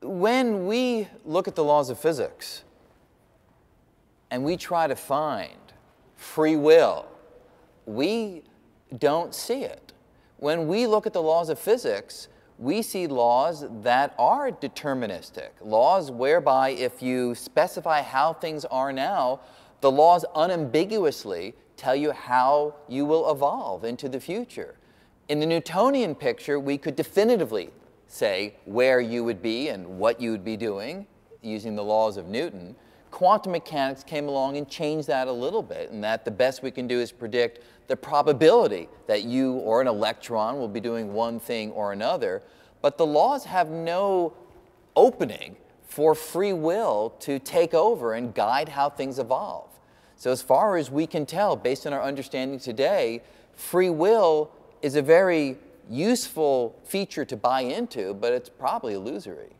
When we look at the laws of physics and we try to find free will, we don't see it. When we look at the laws of physics, we see laws that are deterministic, laws whereby if you specify how things are now, the laws unambiguously tell you how you will evolve into the future. In the Newtonian picture, we could definitively say where you would be and what you would be doing using the laws of Newton. Quantum mechanics came along and changed that a little bit, and that the best we can do is predict the probability that you or an electron will be doing one thing or another. But the laws have no opening for free will to take over and guide how things evolve. So, as far as we can tell, based on our understanding today, free will is a very useful feature to buy into, but it's probably illusory.